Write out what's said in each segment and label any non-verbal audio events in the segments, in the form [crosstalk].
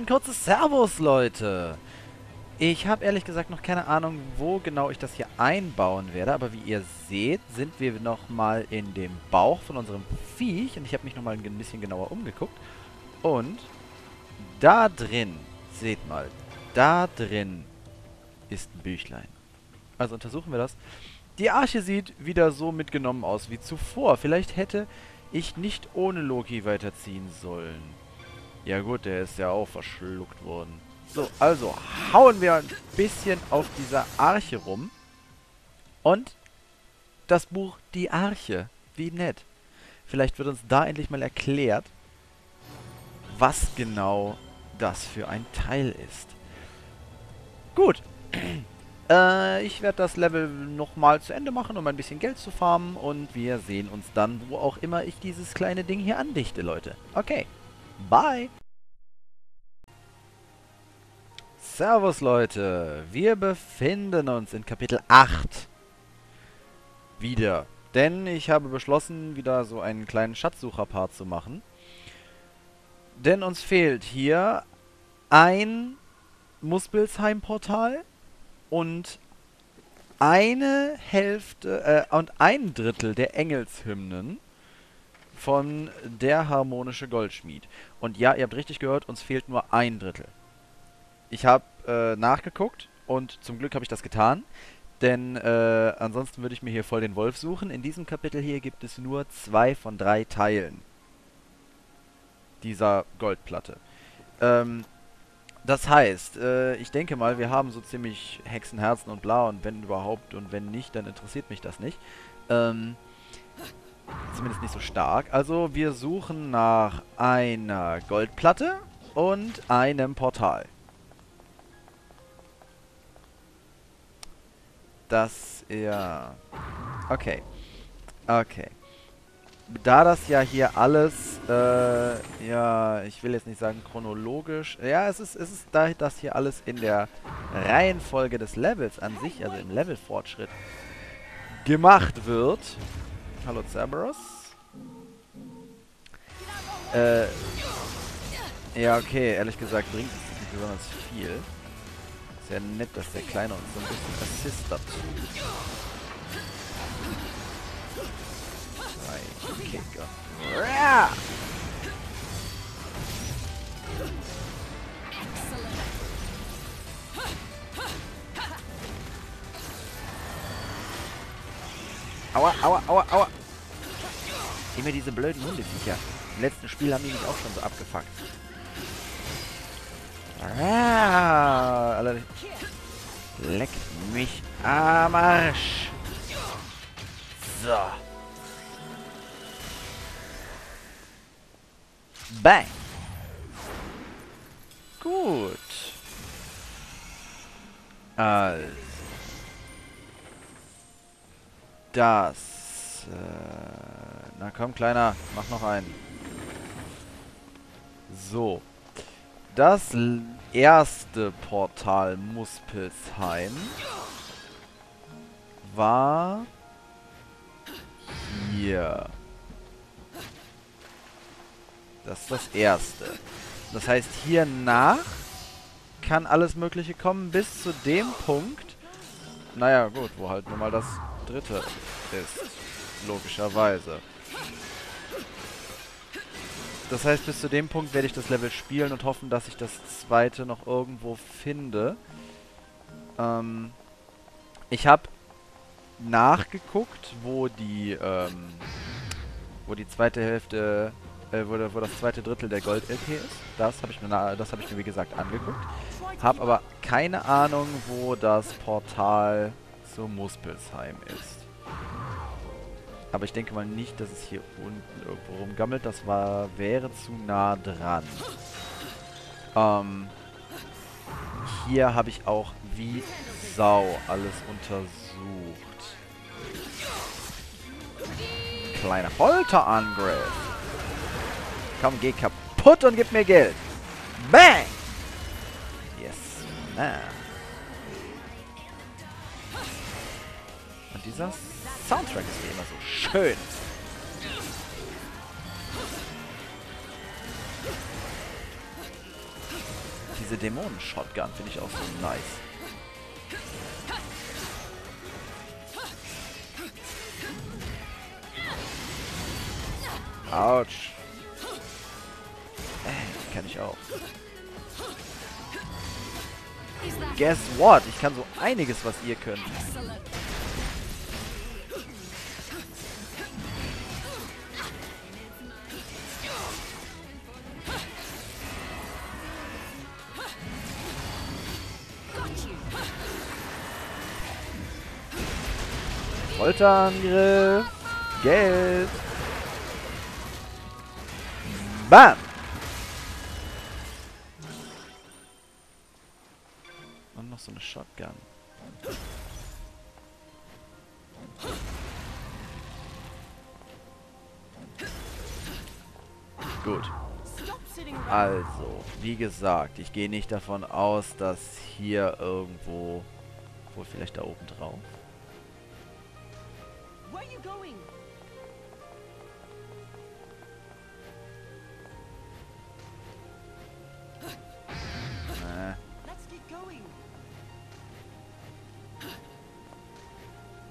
ein kurzes Servus, Leute. Ich habe ehrlich gesagt noch keine Ahnung, wo genau ich das hier einbauen werde, aber wie ihr seht, sind wir nochmal in dem Bauch von unserem Viech und ich habe mich nochmal ein bisschen genauer umgeguckt und da drin, seht mal, da drin ist ein Büchlein. Also untersuchen wir das. Die Arche sieht wieder so mitgenommen aus wie zuvor. Vielleicht hätte ich nicht ohne Loki weiterziehen sollen. Ja gut, der ist ja auch verschluckt worden. So, also hauen wir ein bisschen auf dieser Arche rum. Und das Buch Die Arche. Wie nett. Vielleicht wird uns da endlich mal erklärt, was genau das für ein Teil ist. Gut. [clears throat] äh, ich werde das Level nochmal zu Ende machen, um ein bisschen Geld zu farmen. Und wir sehen uns dann, wo auch immer ich dieses kleine Ding hier andichte, Leute. Okay. Bye. Servus Leute, wir befinden uns in Kapitel 8 wieder. Denn ich habe beschlossen, wieder so einen kleinen Schatzsucher-Part zu machen. Denn uns fehlt hier ein Muspelsheim-Portal und eine Hälfte äh, und ein Drittel der Engelshymnen von der harmonische Goldschmied. Und ja, ihr habt richtig gehört, uns fehlt nur ein Drittel. Ich habe äh, nachgeguckt und zum Glück habe ich das getan. Denn äh, ansonsten würde ich mir hier voll den Wolf suchen. In diesem Kapitel hier gibt es nur zwei von drei Teilen dieser Goldplatte. Ähm, das heißt, äh, ich denke mal, wir haben so ziemlich Hexenherzen und bla und wenn überhaupt und wenn nicht, dann interessiert mich das nicht. Ähm, zumindest nicht so stark. Also wir suchen nach einer Goldplatte und einem Portal. Das, ja. Okay. Okay. Da das ja hier alles, äh, ja, ich will jetzt nicht sagen chronologisch. Ja, es ist, es ist da das hier alles in der Reihenfolge des Levels an sich, also im Levelfortschritt, gemacht wird. Hallo Cerberus. Äh, ja, okay, ehrlich gesagt bringt es nicht besonders viel. Sehr nett, dass der Kleine uns so ein bisschen assistet. Right, Kicker. Aua, aua, aua, aua. Immer diese blöden Hundeviecher. Im letzten Spiel haben die mich auch schon so abgefuckt. Ah, Alter. Leck mich am Arsch. So. Bang. Gut. Also. Das. Äh, na komm, Kleiner. Mach noch einen. So. Das erste Portal Muspelsheim war hier. Das ist das erste. Das heißt, hier nach kann alles mögliche kommen bis zu dem Punkt. Naja, gut, wo halt nun mal das dritte ist. Logischerweise. Das heißt, bis zu dem Punkt werde ich das Level spielen und hoffen, dass ich das zweite noch irgendwo finde. Ähm, ich habe nachgeguckt, wo die, ähm, wo die zweite Hälfte, äh, wo, wo das zweite Drittel der Gold-LP ist. Das habe ich, mir hab ich mir, wie gesagt, angeguckt. Habe aber keine Ahnung, wo das Portal zu Muspelsheim ist. Aber ich denke mal nicht, dass es hier unten irgendwo rumgammelt. Das war, wäre zu nah dran. Ähm, hier habe ich auch wie Sau alles untersucht. Kleiner Folterangriff. Komm, geh kaputt und gib mir Geld. Bang! Yes, man. Und dieser Soundtrack ist immer so schön. diese Dämonen-Shotgun finde ich auch so nice. Autsch. Äh, kann ich auch. Guess what? Ich kann so einiges, was ihr könnt. Folterangriff. Geld. Bam. Und noch so eine Shotgun. Gut. Also, wie gesagt, ich gehe nicht davon aus, dass hier irgendwo... Wohl vielleicht da oben drauf.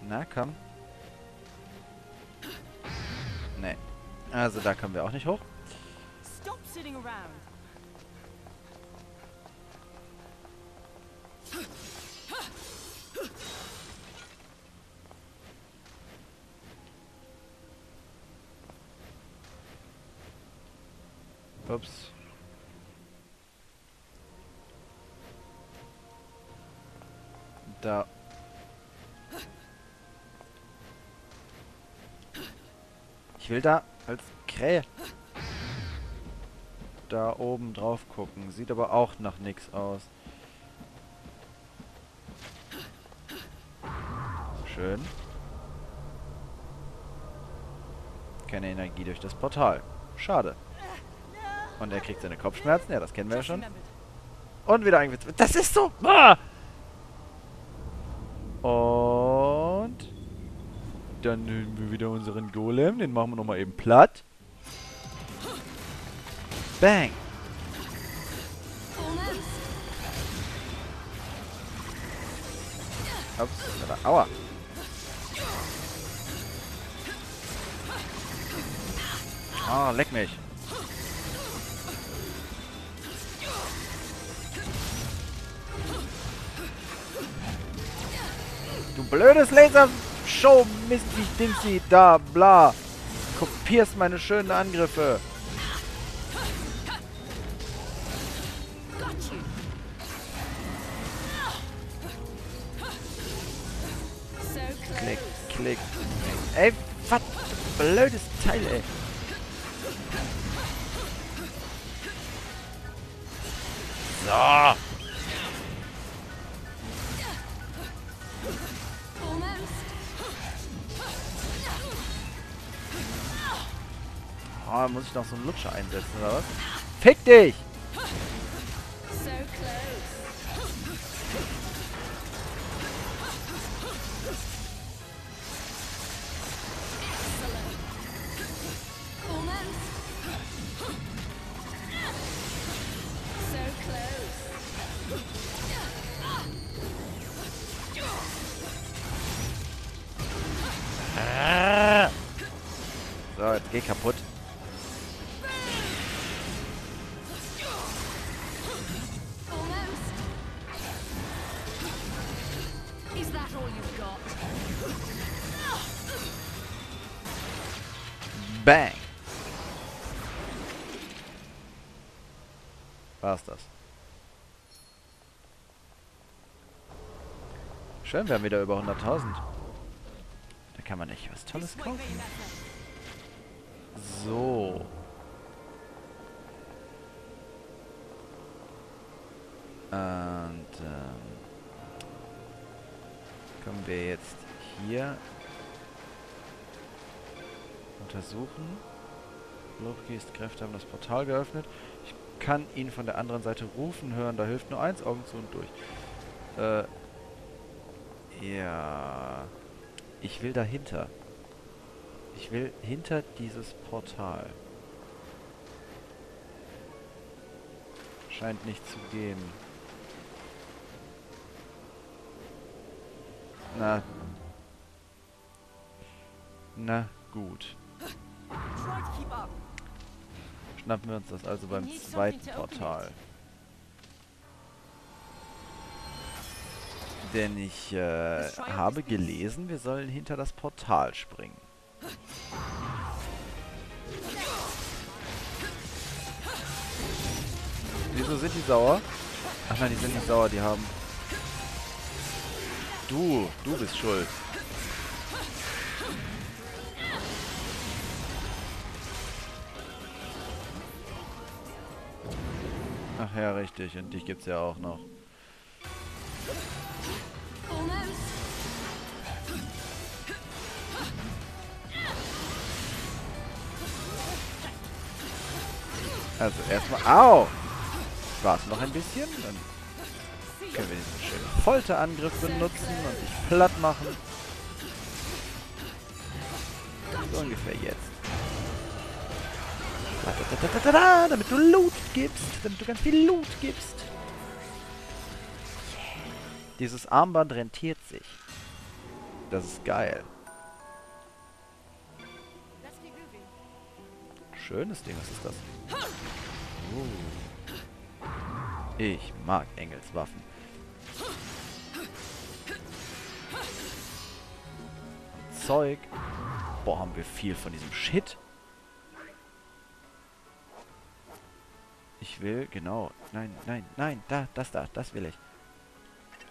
Na, komm. Nee. Also da kommen wir auch nicht hoch. Stop sitting around. Ups. Da Ich will da als Krähe da oben drauf gucken. Sieht aber auch nach nichts aus. Schön. Keine Energie durch das Portal. Schade. Und er kriegt seine Kopfschmerzen. Ja, das kennen wir ja schon. Und wieder eingewitzelt. Das ist so. Ah! Und dann nehmen wir wieder unseren Golem. Den machen wir nochmal eben platt. Bang. Ups, aua. Ah, leck mich. Blödes Laser Show, Misty, Dingsy, da, bla. Kopierst meine schönen Angriffe. Klick, klick. Ey, was? Blödes Teil, ey. So. Muss ich noch so einen Lutscher einsetzen, oder was? Fick dich! So, jetzt geh kaputt. Schön, wir haben wieder über 100.000. Da kann man nicht was Tolles kaufen. So. Und ähm, können wir jetzt hier untersuchen. Lochgeist Kräfte haben das Portal geöffnet. Ich kann ihn von der anderen Seite rufen hören. Da hilft nur eins, Augen zu und durch. Äh, ja. Ich will dahinter. Ich will hinter dieses Portal. Scheint nicht zu gehen. Na. Na gut. Schnappen wir uns das also beim zweiten Portal. Denn ich äh, habe gelesen, wir sollen hinter das Portal springen. Wieso sind die sauer? Ach nein, die sind nicht sauer, die haben... Du, du bist schuld. Ach ja, richtig. Und dich gibt's ja auch noch. Also erstmal... Au! Warte noch ein bisschen. Dann können wir diesen schönen Folterangriff benutzen und dich platt machen. So ungefähr jetzt. Da, da, da, da, da, da, damit du Loot gibst. Damit du ganz viel Loot gibst. Dieses Armband rentiert sich. Das ist geil. Schönes Ding, was ist das? Ich mag Engelswaffen. Zeug. Boah, haben wir viel von diesem Shit. Ich will, genau. Nein, nein, nein. Da, das da. Das will ich.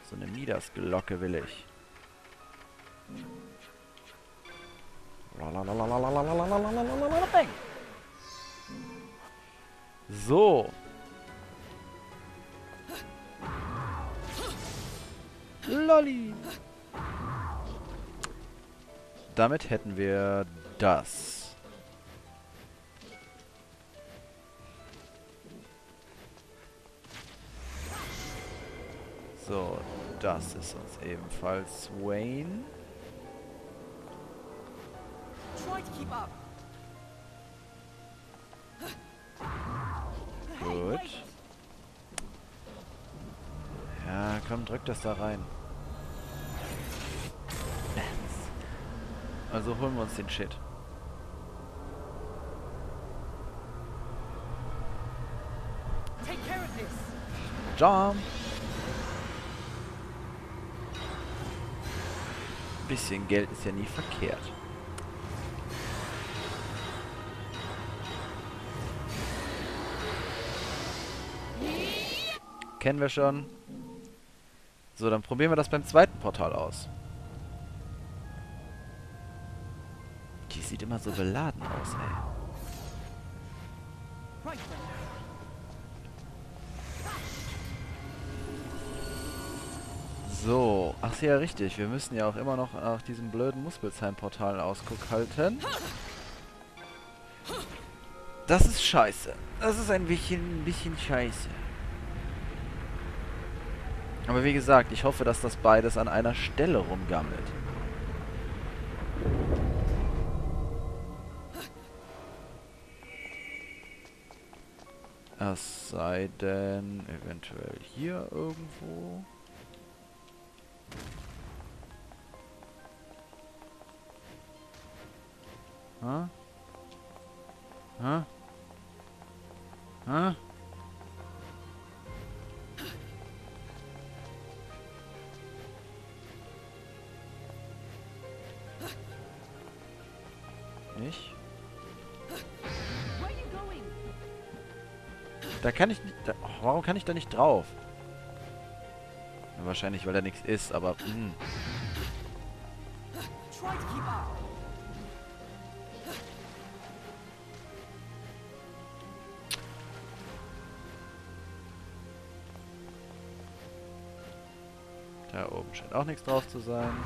So eine Midas-Glocke will ich. Bang. So. Lolli. Damit hätten wir das. So, das ist uns ebenfalls Wayne. Try to keep up. Drück das da rein. Also holen wir uns den Shit. Jump! Bisschen Geld ist ja nie verkehrt. Kennen wir schon. So, dann probieren wir das beim zweiten Portal aus. Die sieht immer so beladen aus, ey. So, ach ja, richtig. Wir müssen ja auch immer noch nach diesem blöden Muspelsheim-Portal Ausguck halten. Das ist scheiße. Das ist ein bisschen, ein bisschen scheiße. Aber wie gesagt, ich hoffe, dass das beides an einer Stelle rumgammelt. Es sei denn, eventuell hier irgendwo. Hä? Hä? Hä? Da kann ich nicht... Da, oh, warum kann ich da nicht drauf? Ja, wahrscheinlich, weil da nichts ist, aber... Hm. Keep up. Da oben scheint auch nichts drauf zu sein.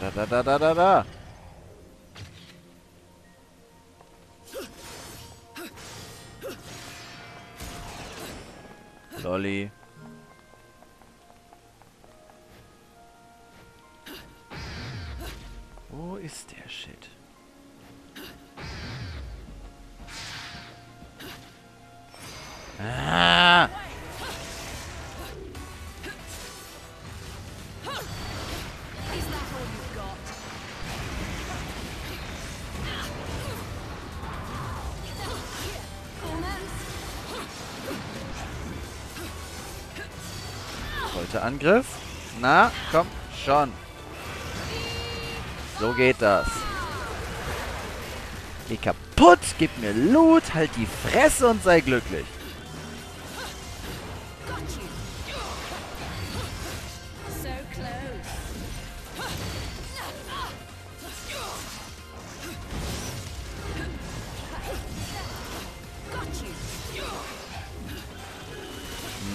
Da da da da da da. Lolli. Wo ist der Shit? Folterangriff. Na, komm, schon. So geht das. Geh kaputt, gib mir Loot, halt die Fresse und sei glücklich.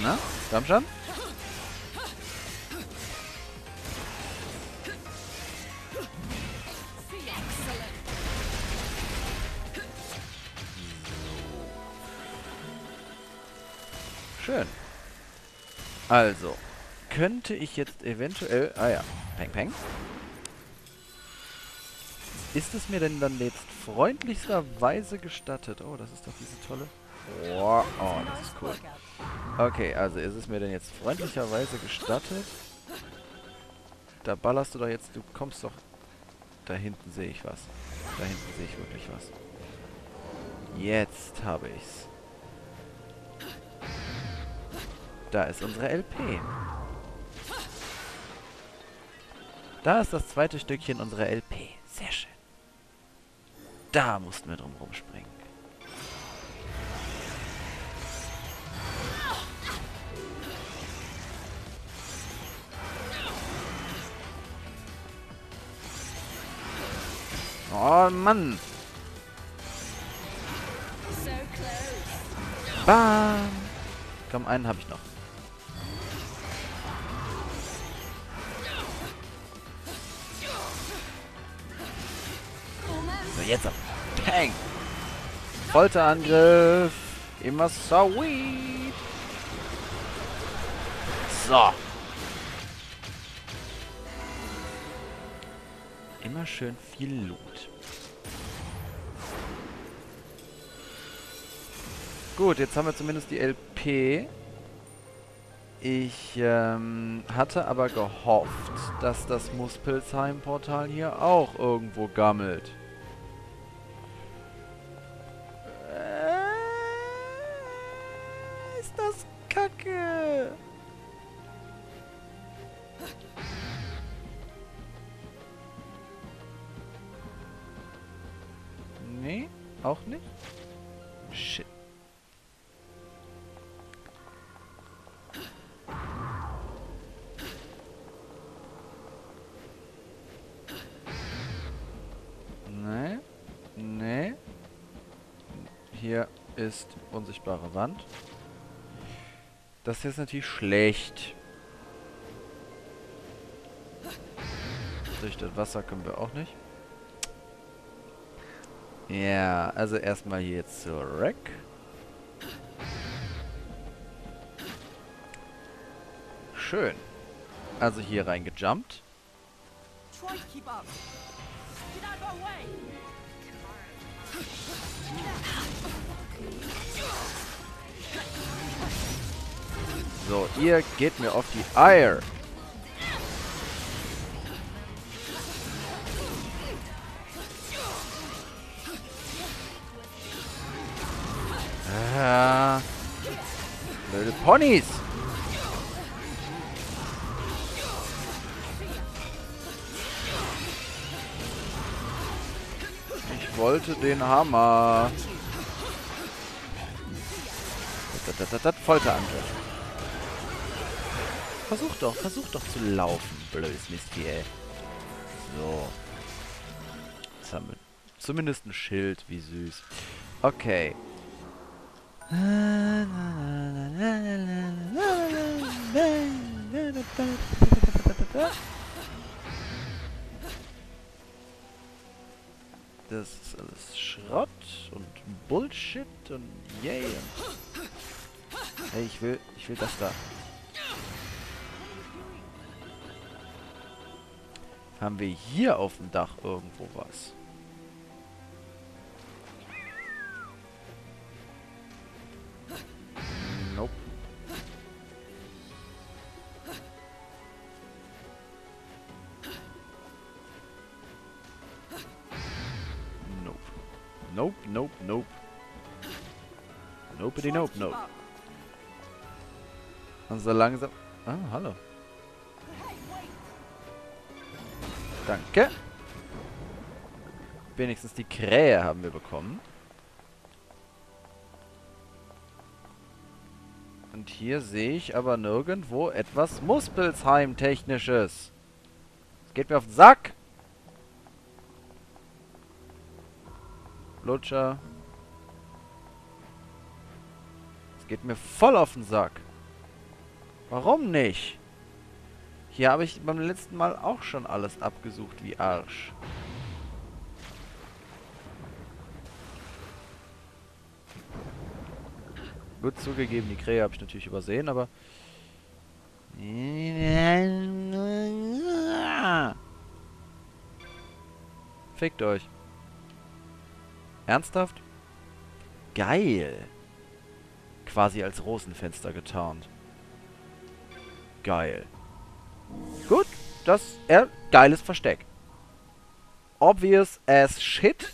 Na, komm schon. Schön. Also, könnte ich jetzt eventuell... Ah ja, peng peng. Ist es mir denn dann jetzt freundlichsterweise gestattet? Oh, das ist doch diese tolle... Oh, oh das ist cool. Okay, also ist es mir denn jetzt freundlicherweise gestattet? Da ballerst du doch jetzt... Du kommst doch... Da hinten sehe ich was. Da hinten sehe ich wirklich was. Jetzt habe ich's. Da ist unsere LP. Da ist das zweite Stückchen unserer LP. Sehr schön. Da mussten wir drum rumspringen. Oh Mann. Bam. Komm, einen habe ich noch. Jetzt ab. Peng. Folterangriff. Immer sweet. So. Immer schön viel Loot. Gut, jetzt haben wir zumindest die LP. Ich ähm, hatte aber gehofft, dass das Muspelsheim-Portal hier auch irgendwo gammelt. Hier ist unsichtbare Wand. Das hier ist natürlich schlecht. Durch das Wasser können wir auch nicht. Ja, also erstmal hier zurück. Schön. Also hier reingejumpt. To keep up. Get out of my way. So, ihr geht mir auf die Eier. Ah, blöde Ponys. Ich wollte den Hammer. Dat, dat, dat, dat, Folterangriff. Versuch doch, versuch doch zu laufen, blödes Mistvieh, ey. So. Jetzt haben wir zumindest ein Schild, wie süß. Okay. Das ist alles Schrott und Bullshit und yay. Hey, ich will, ich will das da. Haben wir hier auf dem Dach irgendwo was? Nope. Nope. Nope, nope, nope. Nopedy nope, nope. up. Und so langsam... Ah, hallo. Danke. Wenigstens die Krähe haben wir bekommen. Und hier sehe ich aber nirgendwo etwas Muspelsheim-technisches. Es geht mir auf den Sack. Lutscher. Es geht mir voll auf den Sack. Warum nicht? Hier habe ich beim letzten Mal auch schon alles abgesucht wie Arsch. Gut zugegeben, die Krähe habe ich natürlich übersehen, aber... Fickt euch. Ernsthaft? Geil. Quasi als Rosenfenster getarnt. Geil. Gut, das er geiles Versteck. Obvious as shit.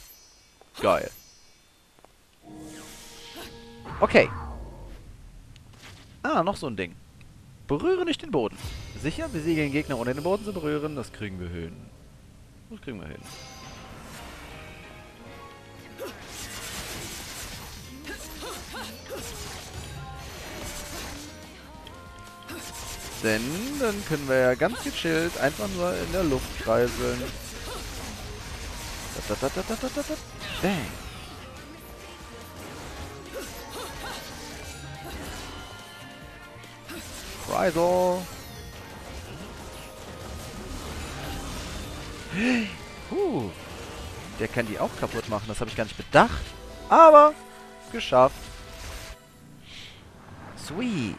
Geil. Okay. Ah, noch so ein Ding. Berühre nicht den Boden. Sicher, besiegeln Gegner ohne den Boden zu berühren, das kriegen wir hin. Das kriegen wir hin. Dann können wir ja ganz gechillt einfach nur in der Luft kreiseln. Da, da, da. Bang. Kreisel. Huh. Der kann die auch kaputt machen. Das habe ich gar nicht bedacht. Aber geschafft. Sweet.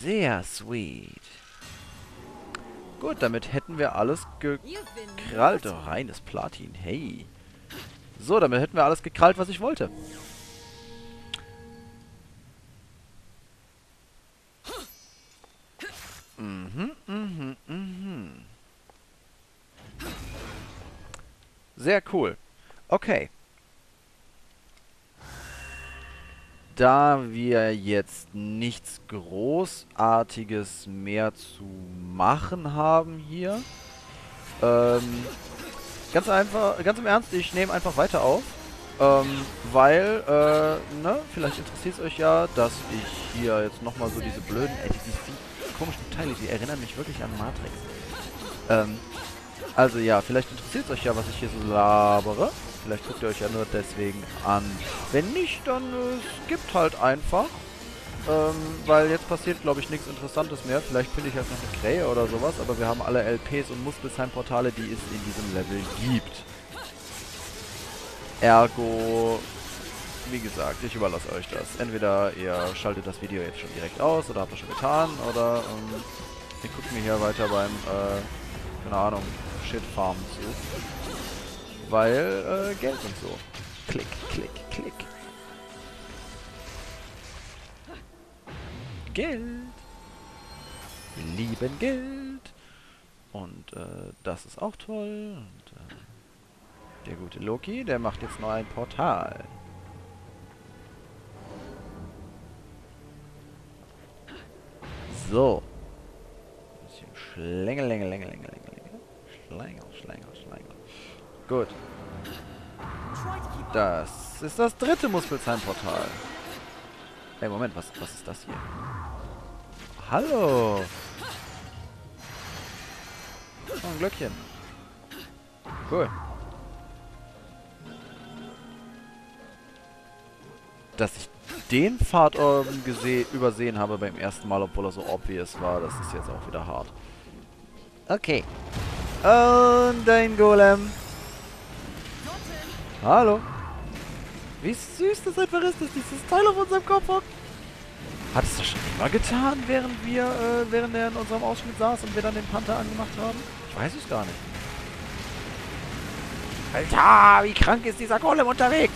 Sehr sweet. Gut, damit hätten wir alles gekrallt. Oh, reines Platin. Hey. So, damit hätten wir alles gekrallt, was ich wollte. Mhm, mhm, mhm. Sehr cool. Okay. Da wir jetzt nichts Großartiges mehr zu machen haben hier, ähm, ganz einfach, ganz im Ernst, ich nehme einfach weiter auf, ähm, weil, äh, ne, vielleicht interessiert es euch ja, dass ich hier jetzt nochmal so diese blöden, äh, diese komischen Teile, die erinnern mich wirklich an Matrix. Ähm, also ja, vielleicht interessiert es euch ja, was ich hier so labere. Vielleicht guckt ihr euch ja nur deswegen an. Wenn nicht, dann äh, skippt halt einfach. Ähm, weil jetzt passiert, glaube ich, nichts Interessantes mehr. Vielleicht finde ich halt noch eine Krähe oder sowas, aber wir haben alle LPs und Muspelsheim-Portale, die es in diesem Level gibt. Ergo, wie gesagt, ich überlasse euch das. Entweder ihr schaltet das Video jetzt schon direkt aus oder habt das schon getan oder ähm, ihr guckt mir hier weiter beim, äh, keine Ahnung, Shit-Farmen zu. Weil, äh, Geld und so. Klick, klick, klick. Geld. Wir lieben Geld. Und, äh, das ist auch toll. Und, äh, der gute Loki, der macht jetzt noch ein Portal. So. Bisschen Schlängel, Längel, Längel, Längel, Längel, Längel. Schlängel, Schlängel, Schlängel. Gut. Das ist das dritte Muspelsheim-Portal. Ey, Moment, was, was ist das hier? Hallo! Oh, ein Glöckchen. Cool. Dass ich den Pfad übersehen habe beim ersten Mal, obwohl er so obvious war, das ist jetzt auch wieder hart. Okay. Und ein Golem. Hallo. Wie süß das einfach ist, dass dieses Teil auf unserem Kopf hockt. Hat es das schon immer getan, während wir, äh, während er in unserem Ausschnitt saß und wir dann den Panther angemacht haben? Ich weiß es gar nicht. Alter, wie krank ist dieser Golem unterwegs?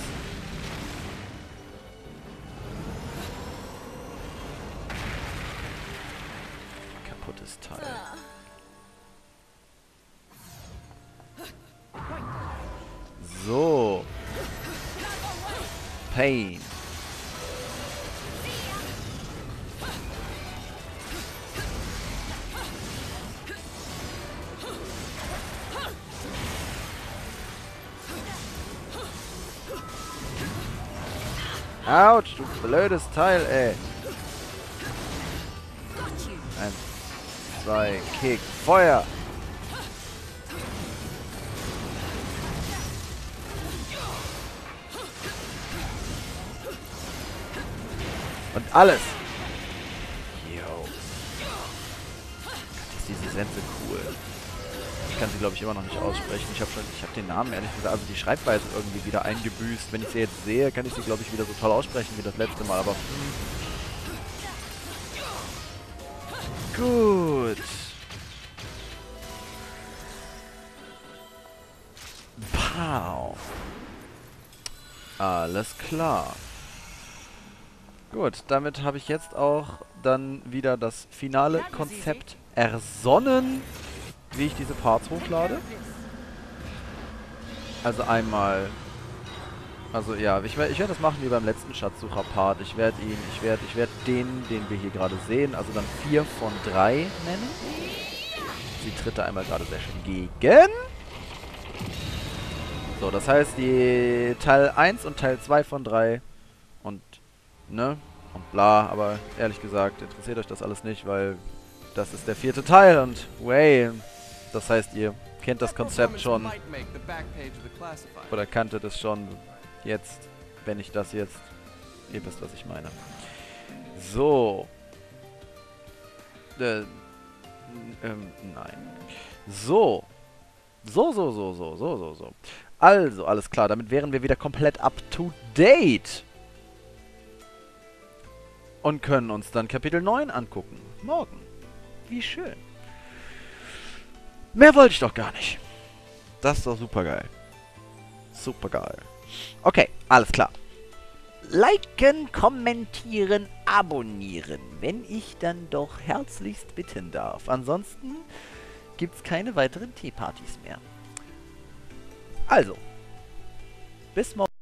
Pain. Autsch, du blödes Teil, ey. Eins, zwei, Kick, Feuer. Alles. Yo. Ist diese Sense cool. Ich kann sie, glaube ich, immer noch nicht aussprechen. Ich habe schon, ich habe den Namen ehrlich gesagt, also die Schreibweise irgendwie wieder eingebüßt. Wenn ich sie jetzt sehe, kann ich sie, glaube ich, wieder so toll aussprechen wie das letzte Mal, aber... Hm. Gut. Pow. Alles klar. Gut, damit habe ich jetzt auch dann wieder das finale Konzept ersonnen, wie ich diese Parts hochlade. Also einmal... Also ja, ich, ich werde das machen wie beim letzten Schatzsucher-Part. Ich werde ihn, ich werde, ich werde den, den wir hier gerade sehen, also dann 4 von 3 nennen. Sie tritt da einmal gerade sehr schön gegen. So, das heißt, die Teil 1 und Teil 2 von 3 und, ne, und bla, aber ehrlich gesagt, interessiert euch das alles nicht, weil das ist der vierte Teil und, way, das heißt, ihr kennt das Konzept schon oder kanntet es schon jetzt, wenn ich das jetzt, ihr wisst, was ich meine. So. Äh, ähm, nein. So. So, so, so, so, so, so, so. Also, alles klar, damit wären wir wieder komplett up to date. Und können uns dann Kapitel 9 angucken. Morgen. Wie schön. Mehr wollte ich doch gar nicht. Das ist doch super geil. Super geil. Okay, alles klar. Liken, kommentieren, abonnieren, wenn ich dann doch herzlichst bitten darf. Ansonsten gibt's keine weiteren Teepartys mehr. Also, bis morgen.